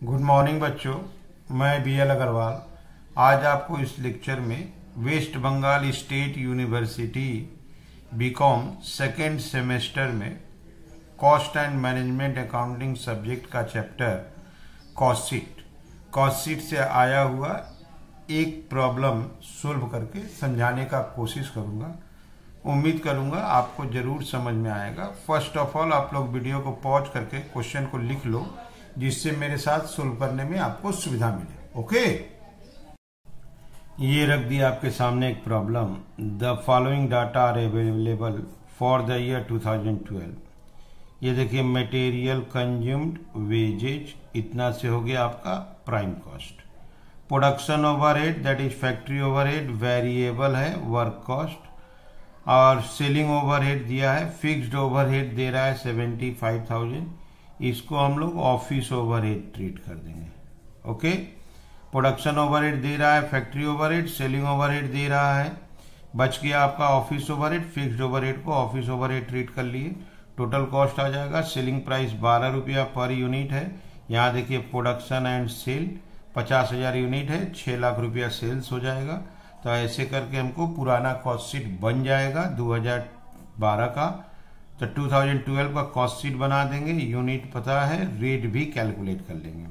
Good morning बच्चों। मैं B L Agarwal आज आपको इस लेक्चर में West Bengal state university BCom second semester में cost and management accounting subject का chapter cost sheet cost sheet से आया हुआ एक प्रॉब्लम सोल्व करके समझाने का कोशिश करूँगा। उम्मीद करूँगा आपको ज़रूर समझ में आएगा। फ़र्स्ट ऑफ़ ऑल आप लोग वीडियो को पॉज करके क्वेश्चन को लिख लो। जिससे मेरे साथ सोल्व करने में आपको सुविधा मिले। ओके? ये रख दिया आपके सामने एक problem. The following data are available for the year 2012 ये देखिए, मटेरियल, कंज्यूम्ड, वेजेज, इतना से हो गया आपका prime cost. Production overhead that is factory overhead variable है, वर्क कॉस्ट। और सेलिंग ओवरहेड दिया है, फिक्स्ड ओवरहेड दे रहा है सेवेंटी फाइव थाउज़ेंड। इसको हम लोग ऑफ़िस ओवरहेड ट्रीट कर देंगे। ओके प्रोडक्शन ओवरहेड दे रहा है फैक्ट्री ओवरहेड सेलिंग ओवरहेड दे रहा है। बच गया आपका ऑफ़िस ओवरहेड फिक्स्ड ओवरहेड को ऑफ़िस ओवरहेड ट्रीट कर लिए। टोटल कॉस्ट आ जाएगा सेलिंग प्राइस बारह रुपया पर यूनिट है। यहाँ देखिए प्रोडक्शन एंड सेल पचास हज़ार यूनिट है, छह लाख रुपया सेल्स हो जाएगा। तो ऐसे करके हमको पुराना कॉस्ट शीट बन जाएगा 2012 का। तो 2012 का कॉस्ट शीट बना देंगे। यूनिट पता है रेट भी कैलकुलेट कर लेंगे।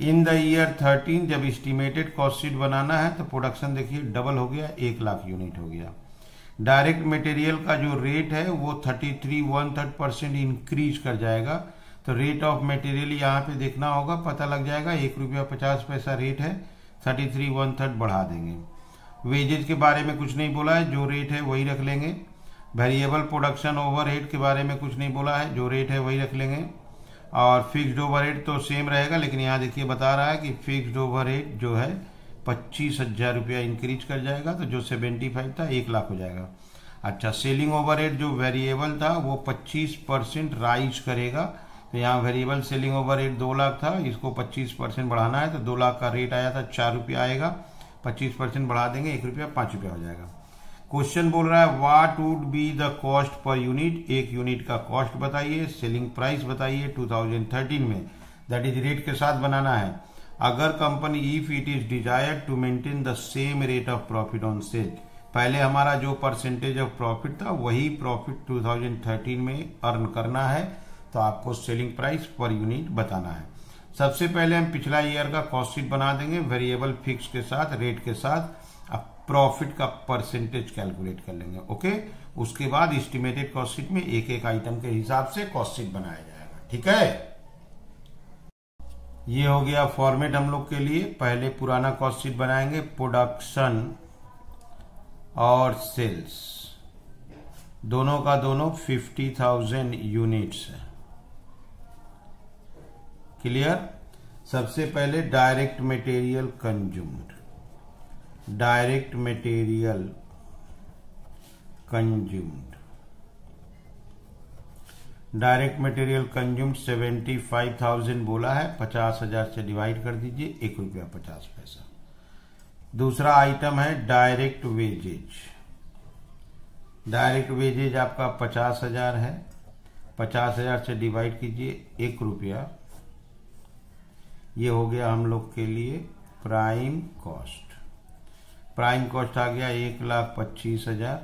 इन द ईयर 13 जब इस्टीमेटेड कॉस्ट शीट बनाना है तो प्रोडक्शन देखिए डबल हो गया, एक लाख यूनिट हो गया। डायरेक्ट मटेरियल का जो रेट है, वो thirty three one third percent increase कर जाएगा। तो रेट ऑफ़ मटेरियल यहाँ पे देखना होगा, पता लग जाएगा, एक रुपया पचास पैसा रेट है थर्टी थ्री वन थर्ड बढ़ा देंगे। वेजेज के बारे में कुछ नहीं बोला है, जो रेट है वही रख लेंगे। वेरिएबल प्रोडक्शन ओवर ओवरहेड के बारे में कुछ नहीं बोला है। जो रेट है वही रख लेंगे। और फिक्स्ड ओवरहेड तो सेम रहेगा, लेकिन यहाँ देखिए बता रहा है कि फिक्स्ड ओवरहेड जो है, पच्चीस हज़ार रुपया इंक्रीज कर जाएगा तो जो सेवेंटी फाइव था, एक लाख हो जाएगा। अच्छा सेलिंग ओवर ओवरहेड जो वेरिएबल था, वो पच्चीस परसेंट राइज करेगा। तो यहाँ वेरिएबल सेलिंग ओवर ओवरहेड दो लाख था, इसको पच्चीस परसेंट बढ़ाना है तो दो लाख का रेट आया था, चार रुपया आएगा। पच्चीस परसेंट बढ़ा देंगे, एक रुपया, पाँच रुपया हो जाएगा। क्वेश्चन बोल रहा है what would be the cost per unit एक यूनिट का कॉस्ट बताइए सेलिंग प्राइस बताइए 2013 में। दैट इज़ रेट के साथ बनाना है। अगर company if it is desire to maintain the same rate of profit on sale पहले हमारा जो परसेंटेज ऑफ़ प्रॉफिट था, वही प्रॉफिट 2013 में अर्न करना है तो आपको सेलिंग प्राइस पर यूनिट बताना है। सबसे पहले हम पिछला ईयर का कॉस्ट शीट बना देंगे वेरिएबल फिक्स के साथ रेट के साथ। प्रॉफिट का परसेंटेज कैलकुलेट कर लेंगे ओके उसके बाद एस्टिमेटेड कॉस्ट शीट में एक एक आइटम के हिसाब से कॉस्ट शीट बनाया जाएगा, ठीक है? ये हो गया फॉर्मेट हम लोग के लिए। पहले पुराना कॉस्ट शीट बनाएँगे प्रोडक्शन और सेल्स दोनों का दोनों फिफ्टी थाउज़ेंड यूनिट्स है। क्लियर सबसे पहले direct material consumed direct material consumed. Direct material consumed seventy five thousand बोला है, पचास हज़ार से डिवाइड कर दीजिए, एक रुपया पचास पैसा। दूसरा आइटम है डायरेक्ट वेजेज। डायरेक्ट वेजेज आपका पचास हज़ार है, पचास हज़ार से डिवाइड कीजिए, एक रुपया। ये हो गया हम लोग के लिए प्राइम कॉस्ट। प्राइम कॉस्ट आ गया एक लाख पच्चीस हज़ार।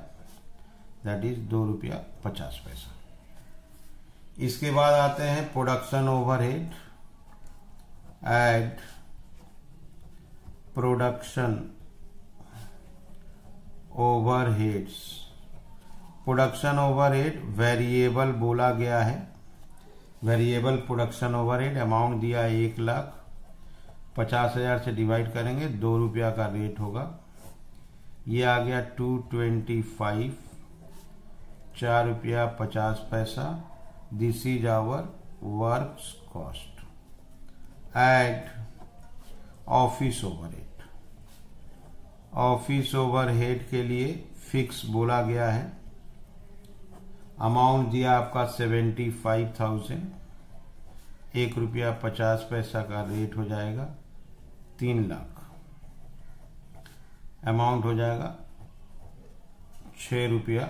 दैट इज़ दो रुपया पचास पैसा। इसके बाद आते हैं production overhead add production overheads production overhead variable बोला गया है। वेरिएबल प्रोडक्शन ओवरहेड अमाउंट दिया एक लाख पचास हज़ार से डिवाइड करेंगे, दो रुपया का रेट होगा। ये आ गया टू ट्वेंटी फाइव चार रुपया पचास पैसा this is our work cost add office overhead office overhead के लिए फिक्स बोला गया है। अमाउंट दिया आपका सेवेंटी फाइव थाउज़ेंड एक रुपया पचास पैसा का रेट हो जाएगा, तीन लाख। अमाउंट हो जाएगा। छ रुपया।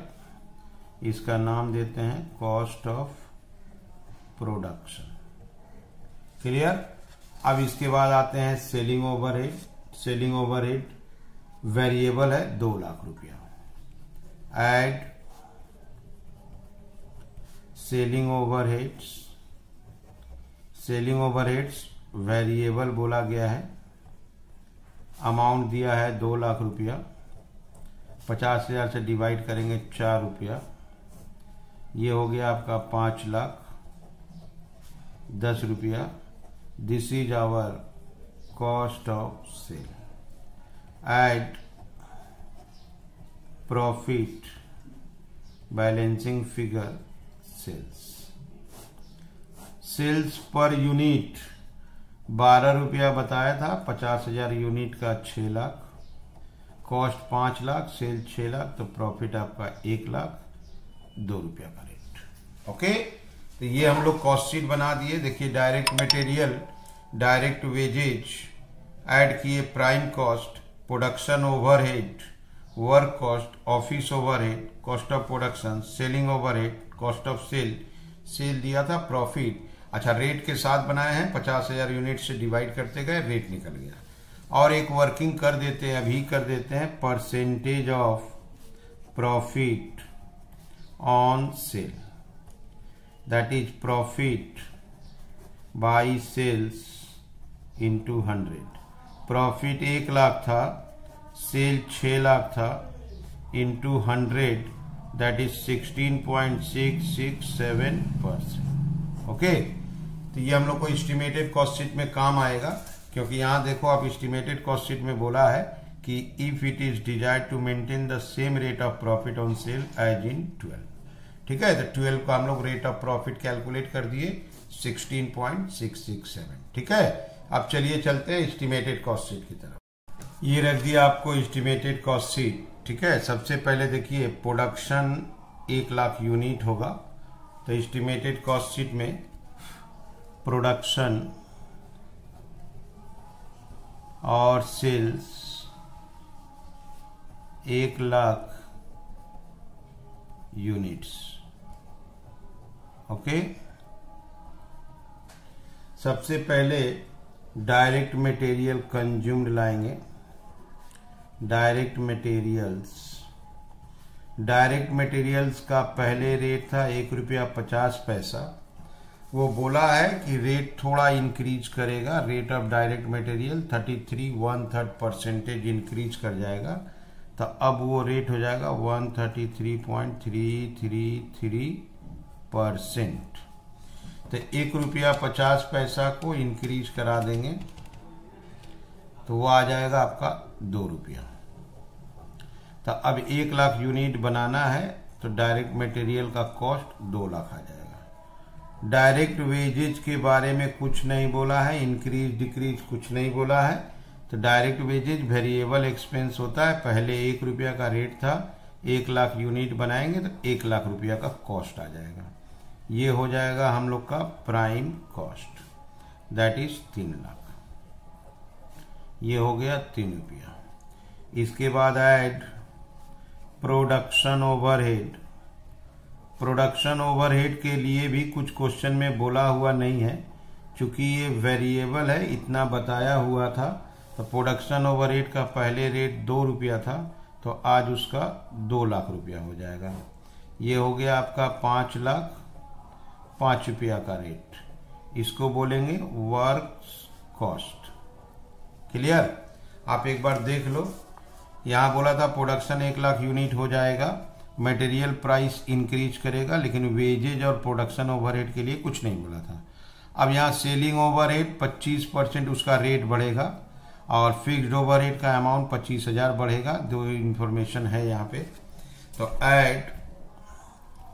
इसका नाम देते हैं कॉस्ट ऑफ़ प्रोडक्शन क्लियर अब इसके बाद आते हैं selling overhead selling overhead variable है दो लाख रुपया। Add selling overheads selling overheads variable बोला गया है। अमाउंट दिया है दो लाख रुपया। पचास हज़ार से डिवाइड करेंगे चार रुपया। ये हो गया आपका पाँच लाख दस रुपया। This is our cost of sale add profit balancing figure sales sales per unit बारह रुपया बताया था, पचास हज़ार यूनिट का छह लाख, कॉस्ट पाँच लाख, सेल छह लाख तो प्रॉफिट आपका एक लाख, दो रुपया का रेट ओके तो ये हम लोग कॉस्ट शीट बना दिए। देखिए direct material direct wages add किए prime cost production overhead work cost office overhead cost of production selling overhead cost of sale sale दिया था प्रॉफिट अच्छा रेट के साथ बनाए हैं, पचास हज़ार यूनिट से डिवाइड करते गए रेट निकल गया। और एक वर्किंग कर देते हैं, अभी कर देते हैं percentage of profit on sale that is profit by sales into hundred profit एक लाख था सेल छ लाख था into hundred that is sixteen point six six seven percent okay तो ये हम लोग को एस्टिमेटेड कॉस्ट शीट में काम आएगा, क्योंकि यहाँ देखो आप एस्टिमेटेड कॉस्ट शीट में बोला है कि if it is desire to maintain the same rate of profit on sale as in twelve ठीक है? तो ट्वेल्व का हम लोग रेट ऑफ़ प्रॉफिट कैलकुलेट कर दिए sixteen point six six seven ठीक है? अब चलिए चलते हैं एस्टिमेटेड कॉस्ट शीट की तरफ़. ये रख दिया आपको एस्टिमेटेड कॉस्ट शीट ठीक है? सबसे पहले देखिए प्रोडक्शन एक लाख यूनिट होगा। तो एस्टिमेटेड कॉस्ट शीट में प्रोडक्शन और सेल्स एक लाख यूनिट्स ओके सबसे पहले डायरेक्ट मटेरियल कंज्यूम्ड लाएँगे। डायरेक्ट मटेरियल्स डायरेक्ट मटेरियल्स का पहले रेट था एक रुपया पचास पैसा। वो बोला है कि रेट थोड़ा इंक्रीज करेगा। Rate of direct material 33 one third percentage increase कर जाएगा। तो अब वो रेट हो जाएगा 133.333 परसेंट तो एक रुपया पचास पैसा को इंक्रीज करा देंगे। तो वो आ जाएगा आपका दो रुपया। तो अब एक लाख यूनिट बनाना है तो डायरेक्ट मटेरियल का कॉस्ट दो लाख आ जाएगा। डायरेक्ट वेजेज के बारे में कुछ नहीं बोला है इंक्रीज डिक्रीज कुछ नहीं बोला है। तो डायरेक्ट वेजेज वेरिएबल एक्सपेंस होता है, पहले एक रुपया का रेट था, एक लाख यूनिट बनाएँगे तो एक लाख रुपया का कॉस्ट आ जाएगा। ये हो जाएगा हम लोग का प्राइम कॉस्ट दैट इज़ तीन लाख। ये हो गया तीन रुपया। इसके बाद add production overhead production overhead के लिए भी कुछ क्वेश्चन में बोला हुआ नहीं है। क्योंकि ये वेरिएबल है, इतना बताया हुआ था तो प्रोडक्शन ओवरहेड का पहले रेट दो रुपया था तो आज उसका दो लाख रुपया हो जाएगा। ये हो गया आपका पाँच लाख, पाँच रुपया का रेट इसको बोलेंगे वर्क कॉस्ट क्लियर आप एक बार देख लो। यहाँ बोला था प्रोडक्शन एक लाख यूनिट हो जाएगा मटेरियल प्राइस इंक्रीज करेगा, लेकिन वेजेज और प्रोडक्शन ओवरहेड के लिए कुछ नहीं बोला था। अब यहाँ सेलिंग ओवरहेड 25 परसेंट उसका रेट बढ़ेगा और फिक्स्ड ओवरहेड का अमाउंट पच्चीस हज़ार बढ़ेगा। दो इन्फॉर्मेशन है यहाँ पे। तो add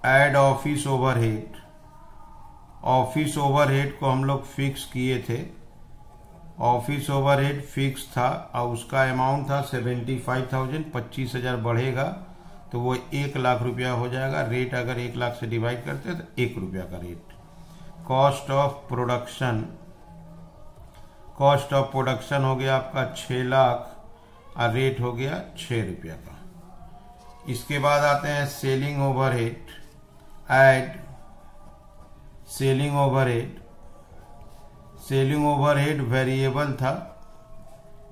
add office overhead office overhead को हम लोग फिक्स किए थे। ऑफ़िस ओवरहेड फिक्स था और उसका अमाउंट था सेवेंटी फाइव थाउज़ेंड, पच्चीस हज़ार बढ़ेगा तो वो एक लाख रुपया हो जाएगा। रेट अगर एक लाख से डिवाइड करते हैं तो एक रुपया का rate cost of production cost of production हो गया आपका छ लाख, और रेट हो गया छ रुपया का। इसके बाद आते हैं selling overhead add selling overhead selling overhead variable था।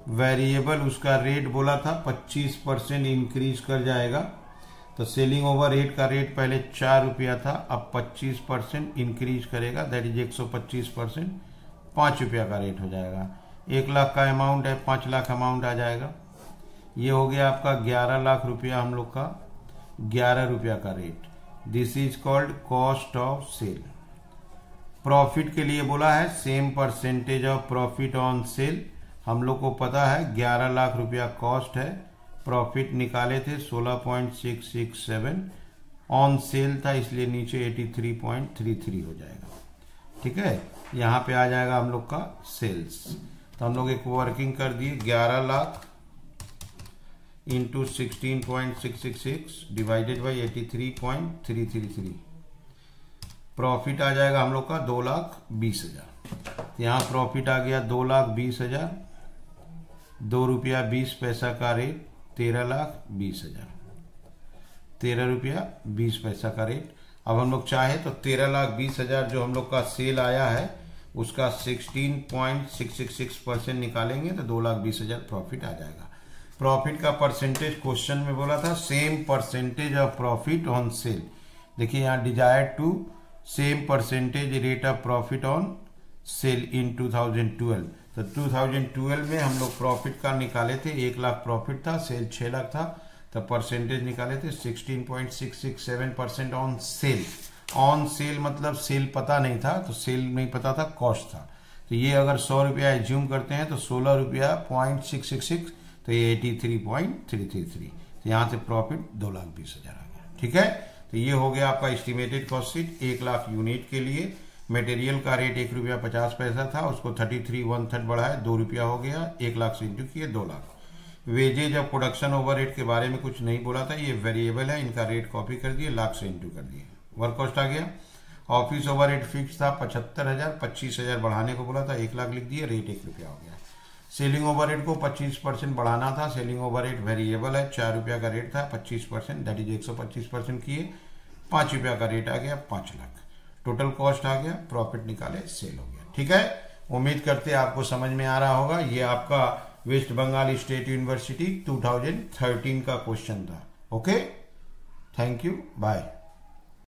वेरिएबल उसका रेट बोला था 25 परसेंट इंक्रीज कर जाएगा। तो सेलिंग ओवर रेट का रेट पहले चार रुपया था, अब 25 परसेंट इंक्रीज करेगा। दैट इज़ 125 परसेंट पाँच रुपया का रेट हो जाएगा। एक लाख का अमाउंट है, पाँच लाख अमाउंट आ जाएगा। ये हो गया आपका ग्यारह लाख रुपया हम लोग का, ग्यारह रुपया का rate. This is called cost of sale profit के लिए बोला है same percentage of profit on sale हम लोग को पता है 11 लाख रुपया कॉस्ट है। प्रॉफिट निकाले थे 16.667 ऑन सेल था, इसलिए नीचे 83.33 हो जाएगा। ठीक है? यहाँ पे आ जाएगा हम लोग का सेल्स तो हम लोग एक वर्किंग कर दिए 11 lakh into sixteen point six six six divided by eighty three point three three three profit आ जाएगा हम लोग का दो लाख बीस हज़ार। यहाँ प्रॉफिट आ गया दो लाख बीस हज़ार। दो रुपया बीस पैसा का रेट तेरह लाख बीस हज़ार। तेरह रुपया बीस पैसा का रेट अब हम लोग चाहे तो तेरह लाख बीस हज़ार जो हम लोग का सेल आया है, उसका sixteen point six six six percent निकालेंगे तो दो लाख बीस हज़ार प्रॉफिट आ जाएगा। प्रॉफिट का परसेंटेज क्वेश्चन में बोला था same percentage of profit on sale देखिए यहाँ desire to same percentage rate of profit on sale in 2012 तो 2012 में हम लोग प्रॉफिट का निकाले थे, एक लाख प्रॉफिट था सेल छह लाख था तो परसेंटेज निकाले थे 16.667 percent on sale on sale मतलब सेल पता नहीं था तो सेल नहीं पता था कॉस्ट था। तो ये अगर सौ रुपया एज्यूम करते हैं तो सोलह रुपया पॉइंट सिक्स सिक्स सिक्स तो ये eighty three point three three three तो यहाँ से प्रॉफिट दो लाख बीस हज़ार आ गया। ठीक है? तो ये हो गया आपका एस्टिमेटेड कॉस्ट सीट एक लाख यूनिट के लिए। मटेरियल का रेट एक रुपया पचास पैसा था, उसको थर्टी थ्री वन थर्ड बढ़ाया, दो रुपया हो गया, एक लाख से इंटू किए दो लाख। वेजेज और प्रोडक्शन ओवर रेट के बारे में कुछ नहीं बोला था, ये वेरिएबल है, इनका रेट कॉपी कर दिए, लाख से इंटू कर दिए। वर्क कॉस्ट आ गया। ऑफ़िस ओवर रेट फिक्स था, पचहत्तर हज़ार, पच्चीस हज़ार बढ़ाने को बोला था, एक लाख लिख दिए रेट एक रुपया हो गया। सेलिंग ओवर रेट को 25 परसेंट बढ़ाना था। सेलिंग ओवर रेट वेरिएबल है, चार रुपया का रेट था 25 परसेंट दैट इज़ 125 परसेंट किए, पाँच रुपया का रेट आ गया, पाँच लाख। टोटल कॉस्ट आ गया प्रॉफिट निकाले सेल हो गया। ठीक है? उम्मीद करते आपको समझ में आ रहा होगा, ये आपका वेस्ट बंगाल स्टेट यूनिवर्सिटी 2013 का क्वेश्चन था। Okay thank you bye